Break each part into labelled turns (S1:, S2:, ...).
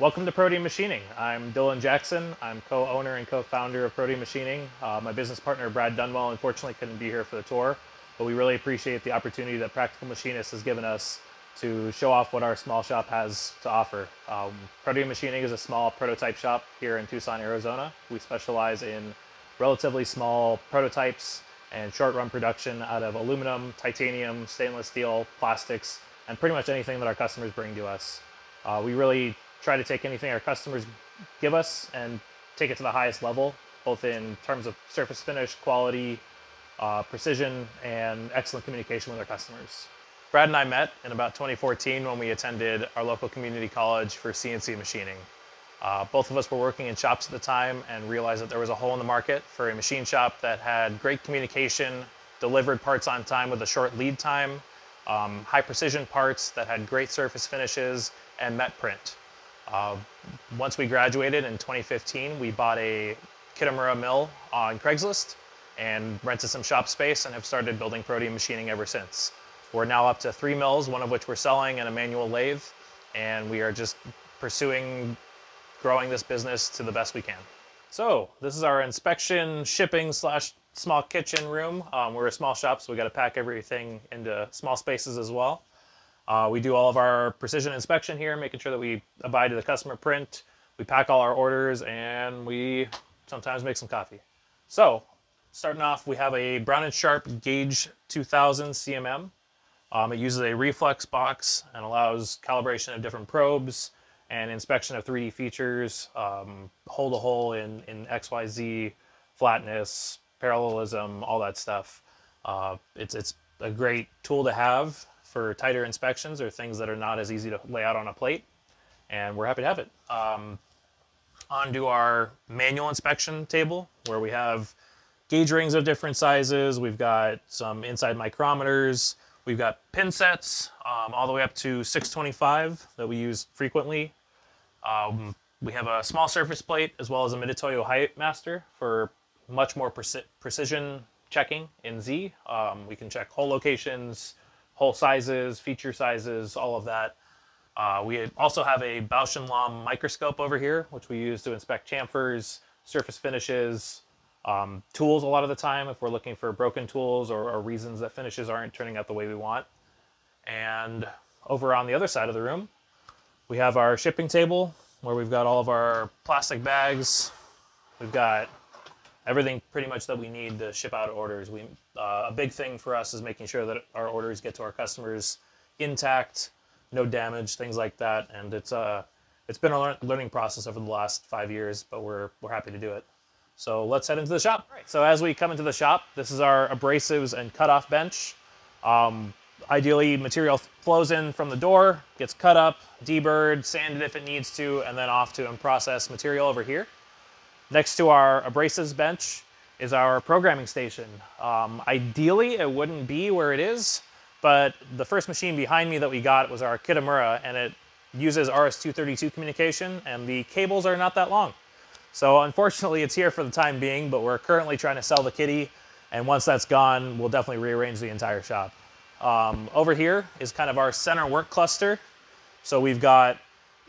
S1: Welcome to Proteum Machining. I'm Dylan Jackson. I'm co-owner and co-founder of Proteum Machining. Uh, my business partner Brad Dunwell unfortunately couldn't be here for the tour, but we really appreciate the opportunity that Practical Machinist has given us to show off what our small shop has to offer. Um, Proteum Machining is a small prototype shop here in Tucson, Arizona. We specialize in relatively small prototypes and short run production out of aluminum, titanium, stainless steel, plastics, and pretty much anything that our customers bring to us. Uh, we really try to take anything our customers give us and take it to the highest level, both in terms of surface finish, quality, uh, precision, and excellent communication with our customers. Brad and I met in about 2014 when we attended our local community college for CNC machining. Uh, both of us were working in shops at the time and realized that there was a hole in the market for a machine shop that had great communication, delivered parts on time with a short lead time, um, high precision parts that had great surface finishes, and met print. Uh, once we graduated in 2015, we bought a Kitamura mill on Craigslist and rented some shop space and have started building Proteum machining ever since. We're now up to three mills, one of which we're selling and a manual lathe, and we are just pursuing growing this business to the best we can. So this is our inspection, shipping slash small kitchen room. Um, we're a small shop, so we got to pack everything into small spaces as well. Uh, we do all of our precision inspection here, making sure that we abide to the customer print. We pack all our orders and we sometimes make some coffee. So starting off, we have a Brown & Sharpe Gauge 2000 CMM. Um, it uses a reflex box and allows calibration of different probes and inspection of 3D features, um, hole to hole in, in XYZ, flatness, parallelism, all that stuff. Uh, it's, it's a great tool to have for tighter inspections or things that are not as easy to lay out on a plate. And we're happy to have it. Um, onto our manual inspection table where we have gauge rings of different sizes. We've got some inside micrometers. We've got pin sets um, all the way up to 625 that we use frequently. Um, we have a small surface plate as well as a Mitutoyo Height Master for much more preci precision checking in Z. Um, we can check hole locations, hole sizes, feature sizes, all of that. Uh, we also have a Bausch & Lomb microscope over here, which we use to inspect chamfers, surface finishes, um, tools a lot of the time if we're looking for broken tools or, or, reasons that finishes aren't turning out the way we want. And over on the other side of the room, we have our shipping table where we've got all of our plastic bags. We've got everything pretty much that we need to ship out orders. We uh, a big thing for us is making sure that our orders get to our customers intact, no damage, things like that. And it's uh, it's been a learning process over the last five years, but we're we're happy to do it. So let's head into the shop. Right. So as we come into the shop, this is our abrasives and cutoff bench. Um, ideally, material flows in from the door, gets cut up, deburred, sanded if it needs to, and then off to unprocessed material over here. Next to our abrasives bench is our programming station. Um, ideally, it wouldn't be where it is, but the first machine behind me that we got was our Kitamura, and it uses RS-232 communication, and the cables are not that long. So unfortunately, it's here for the time being, but we're currently trying to sell the kitty, and once that's gone, we'll definitely rearrange the entire shop. Um, over here is kind of our center work cluster. So we've got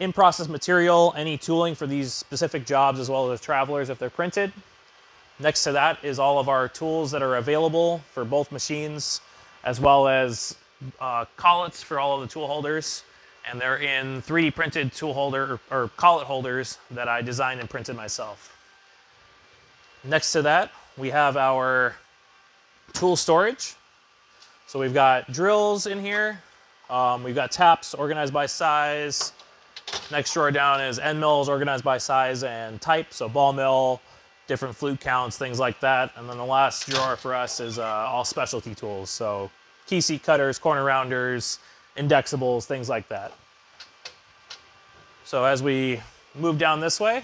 S1: in-process material, any tooling for these specific jobs, as well as travelers if they're printed. Next to that is all of our tools that are available for both machines, as well as uh, collets for all of the tool holders. And they're in 3D printed tool holder or, collet holders that I designed and printed myself. Next to that, we have our tool storage. So we've got drills in here. Um, we've got taps organized by size, Next drawer down is end mills organized by size and type, so ball mill, different flute counts, things like that. And then the last drawer for us is uh, all specialty tools, so key seat cutters, corner rounders, indexables, things like that. So as we move down this way,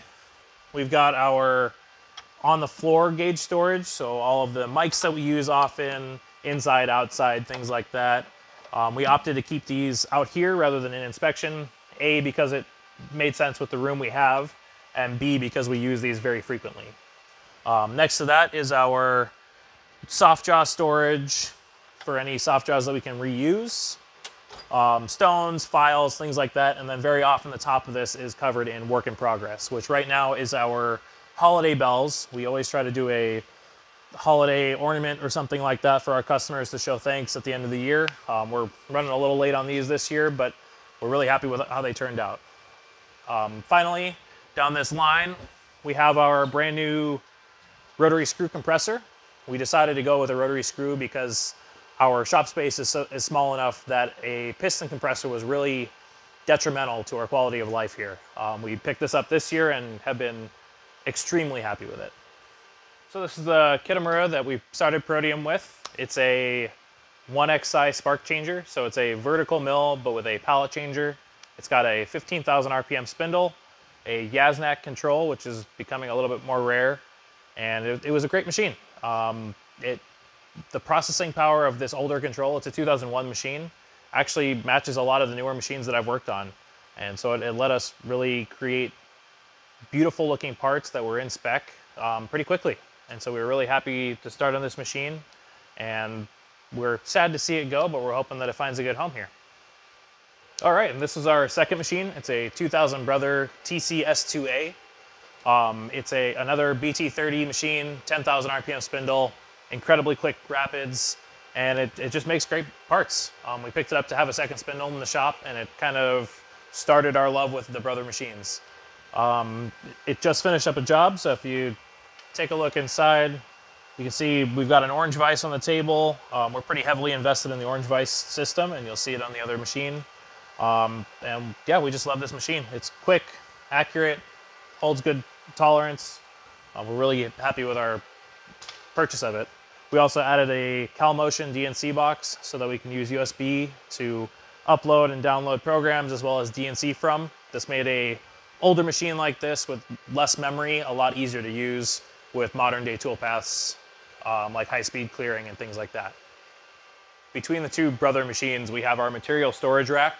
S1: we've got our on the floor gauge storage, so all of the mics that we use often, inside, outside, things like that. Um, we opted to keep these out here rather than in inspection a, because it made sense with the room we have, and B, because we use these very frequently. Um, next to that is our soft jaw storage for any soft jaws that we can reuse. um, stones, files, things like that. And then very often the top of this is covered in work in progress, which right now is our holiday bells. We always try to do a holiday ornament or something like that for our customers to show thanks at the end of the year. Um, we're running a little late on these this year, but we're really happy with how they turned out. Um, finally, down this line, we have our brand new rotary screw compressor. We decided to go with a rotary screw because our shop space is, so, is small enough that a piston compressor was really detrimental to our quality of life here. Um, we picked this up this year and have been extremely happy with it. So this is the Kitamura that we started Proteum with. It's a 1XI Sparkchanger, so it's a vertical mill but with a pallet changer. It's got a 15,000 RPM spindle, a Yasnac control, which is becoming a little bit more rare, and it, it was a great machine. Um, it, the processing power of this older control, it's a 2001 machine, actually matches a lot of the newer machines that I've worked on. And so it, it let us really create beautiful looking parts that were in spec um, pretty quickly. And so we were really happy to start on this machine and we're sad to see it go, but we're hoping that it finds a good home here. All right, and this is our second machine. It's a 2000 Brother TCS2A. Um, it's a another BT30 machine, 10,000 RPM spindle, incredibly quick rapids, and it, it just makes great parts. Um, we picked it up to have a second spindle in the shop, and it kind of started our love with the Brother machines. Um, it just finished up a job, so if you take a look inside, you can see we've got an orange vise on the table. Um, we're pretty heavily invested in the orange vise system, and you'll see it on the other machine. Um, and yeah, we just love this machine. It's quick, accurate, holds good tolerance. Uh, we're really happy with our purchase of it. We also added a CalMotion DNC box so that we can use USB to upload and download programs as well as DNC from. This made a older machine like this with less memory a lot easier to use with modern day toolpaths um, like high speed clearing and things like that. Between the two brother machines, we have our material storage rack.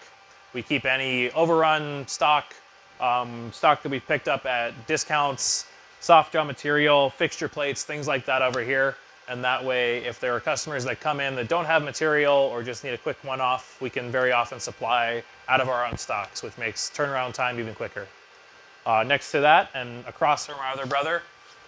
S1: We keep any overrun stock, um, stock that we picked up at discounts, soft jaw material, fixture plates, things like that over here. And that way, if there are customers that come in that don't have material or just need a quick one-off, we can very often supply out of our own stocks, which makes turnaround time even quicker. Uh, next to that, and across from our other brother,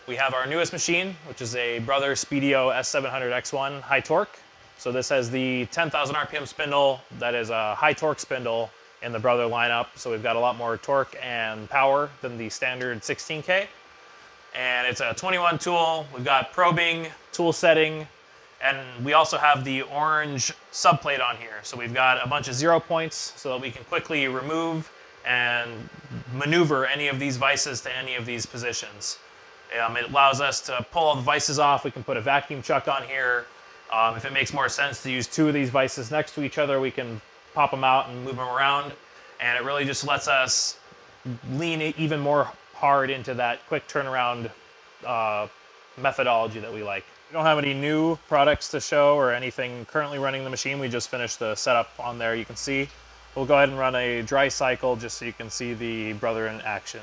S1: we have our newest machine, which is a Brother Speedio S700X1 high torque. So this has the 10,000 RPM spindle that is a high torque spindle in the Brother lineup. So we've got a lot more torque and power than the standard 16K and it's a 21 tool. We've got probing, tool setting, and we also have the orange subplate on here. So we've got a bunch of zero points so that we can quickly remove and maneuver any of these vices to any of these positions. Um, it allows us to pull all the vices off. We can put a vacuum chuck on here. Um, if it makes more sense to use two of these vices next to each other, we can pop them out and move them around. And it really just lets us lean even more hard into that quick turnaround uh, methodology that we like. We don't have any new products to show or anything currently running the machine. We just finished the setup on there, you can see. We'll go ahead and run a dry cycle just so you can see the brother in action.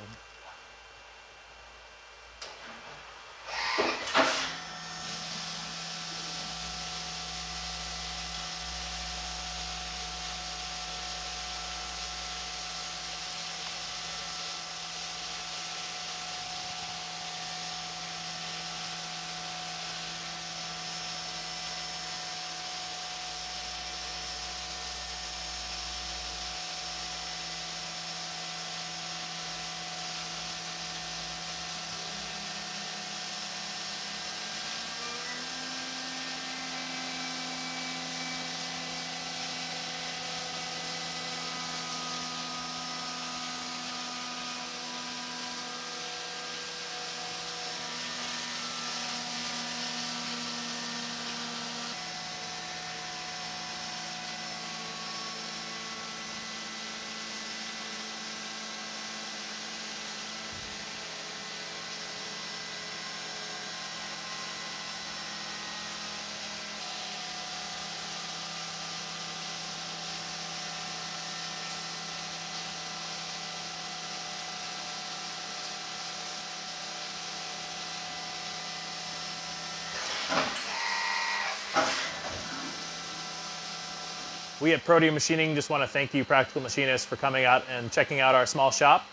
S1: We at Proteum Machining just want to thank you, Practical Machinists, for coming out and checking out our small shop.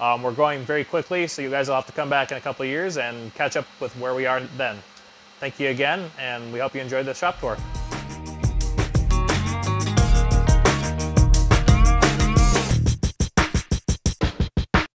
S1: Um, we're growing very quickly, so you guys will have to come back in a couple of years and catch up with where we are then. Thank you again, and we hope you enjoyed the shop tour.